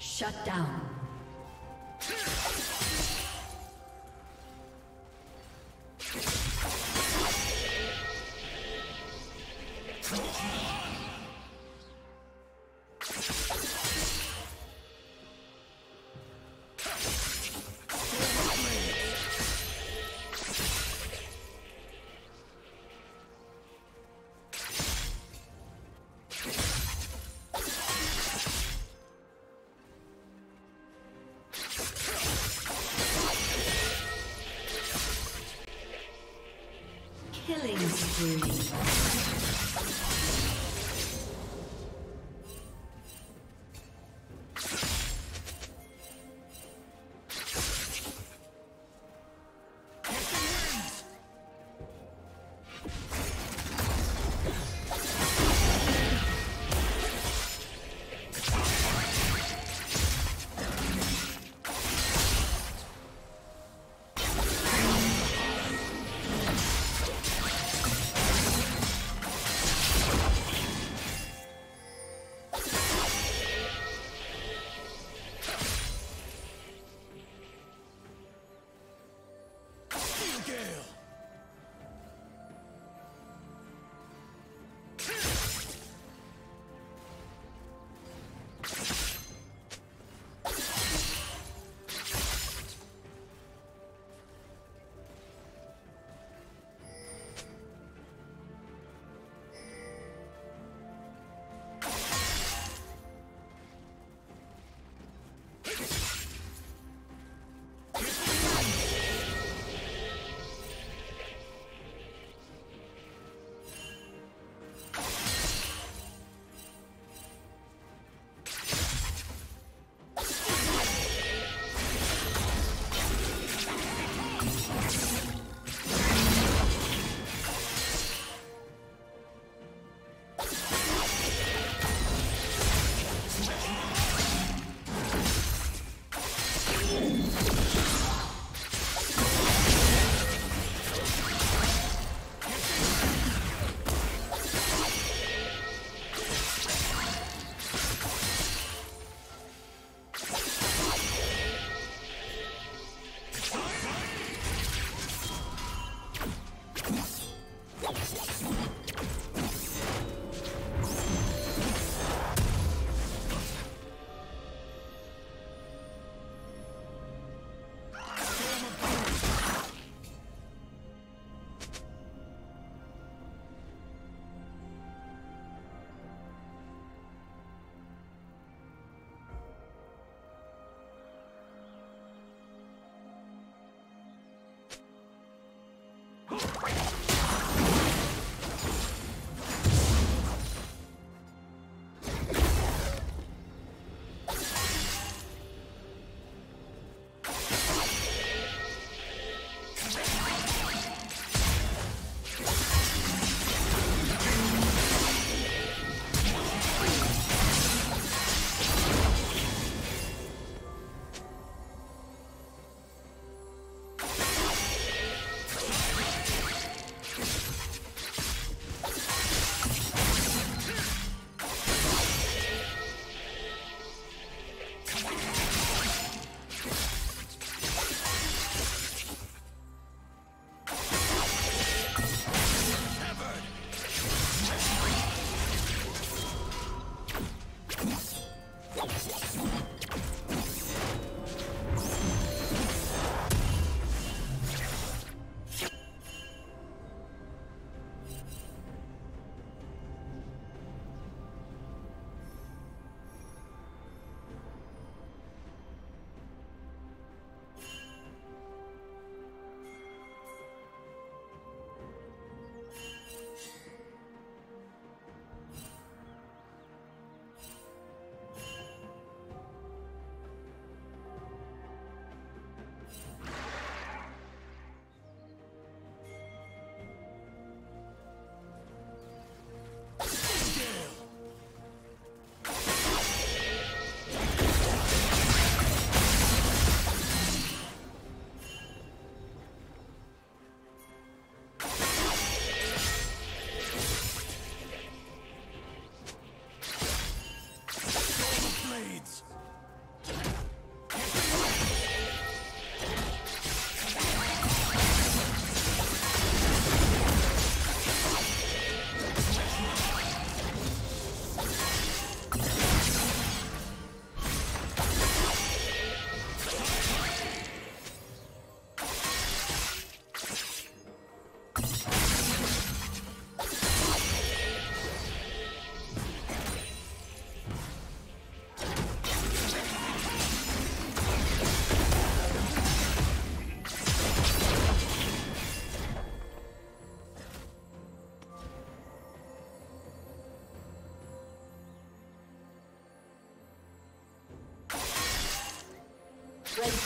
Shut down.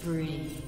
Spree.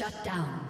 Shut down.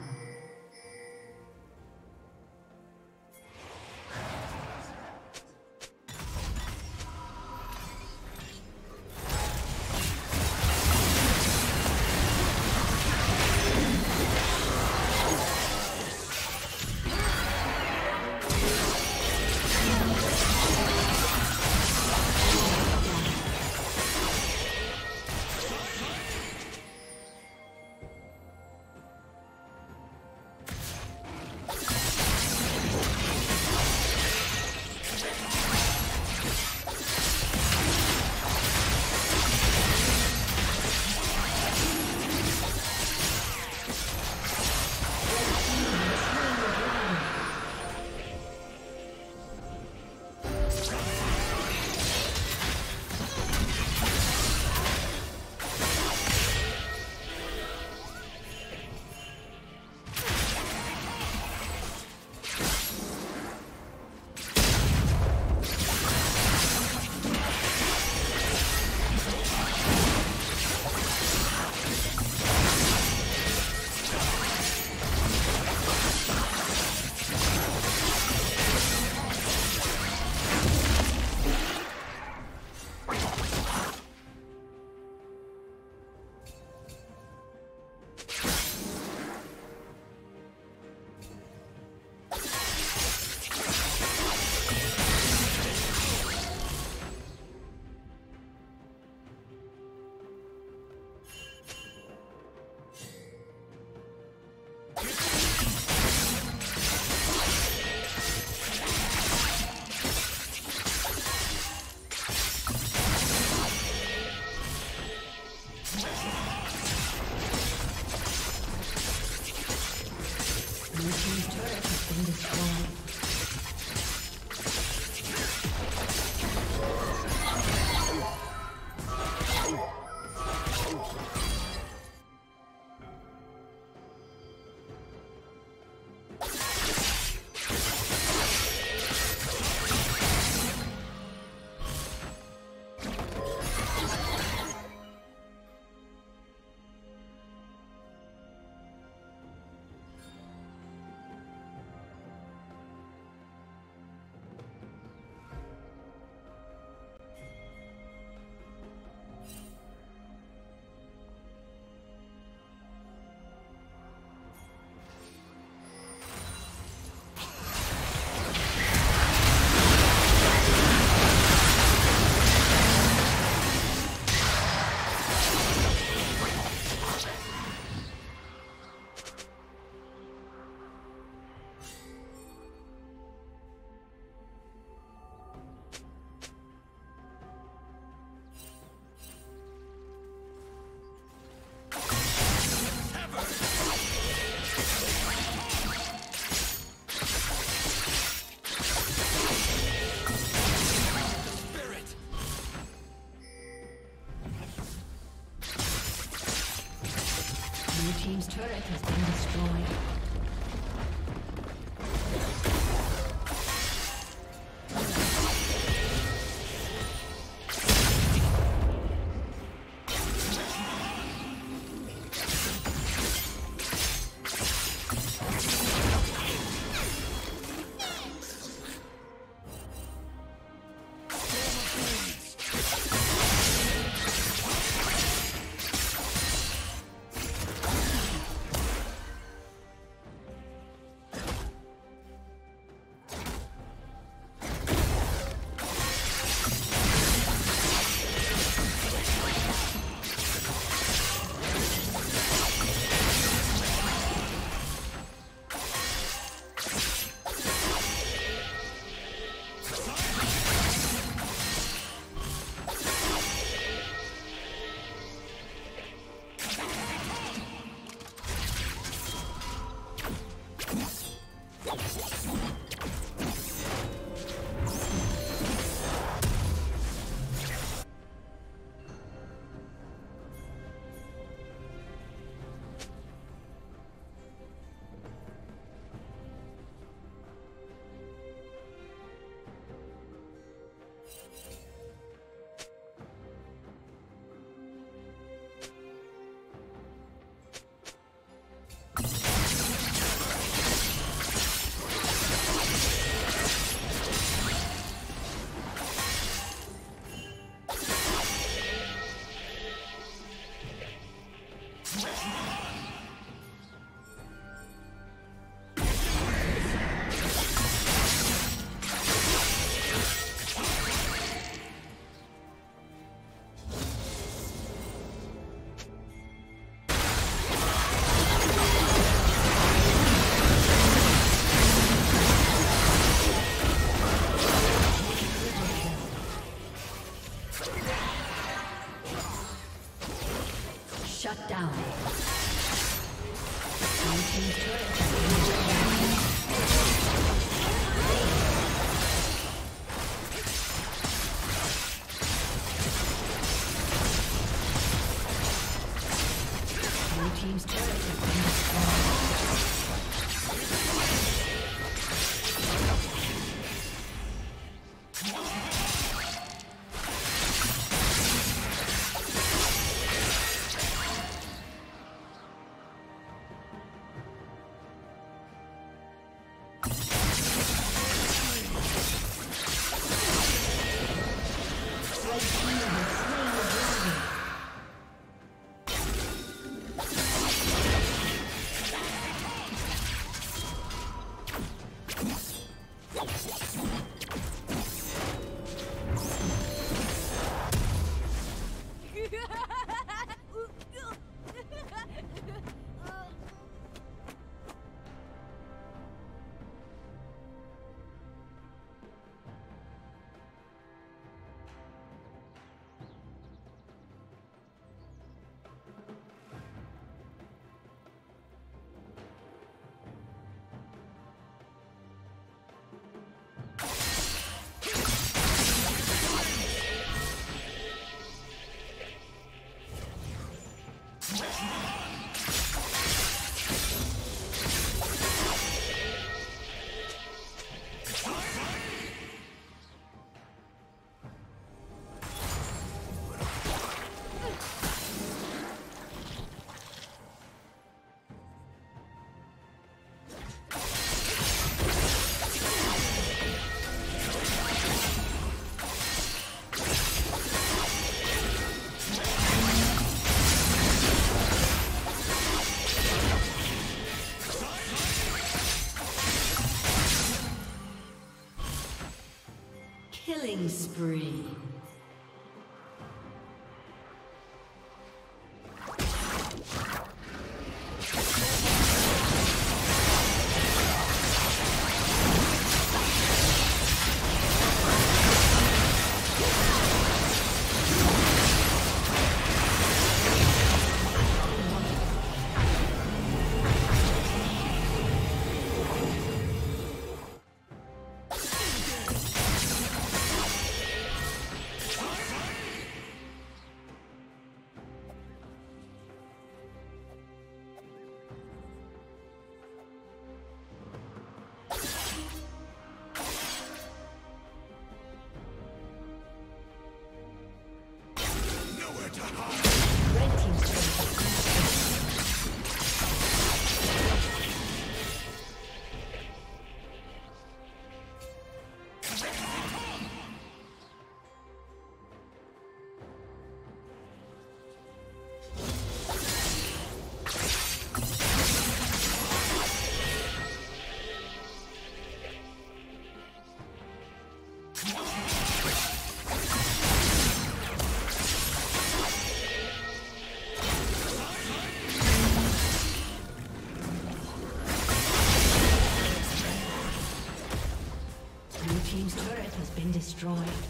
Destroyed.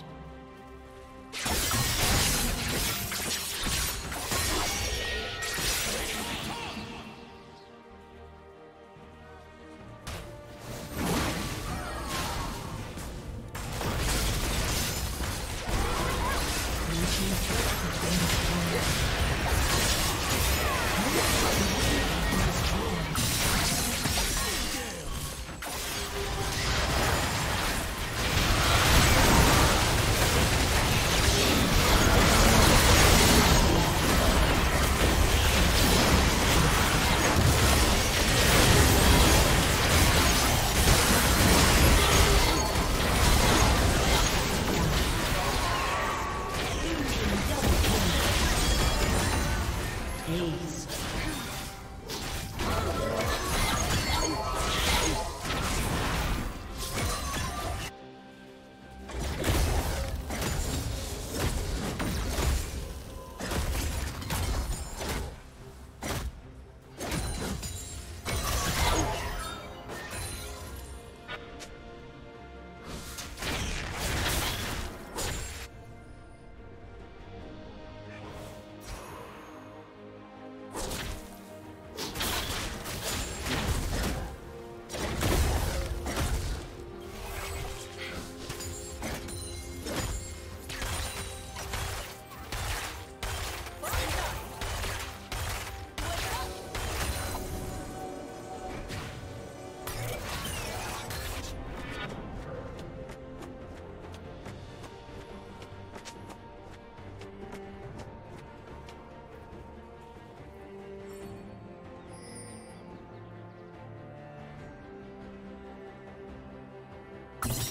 Team's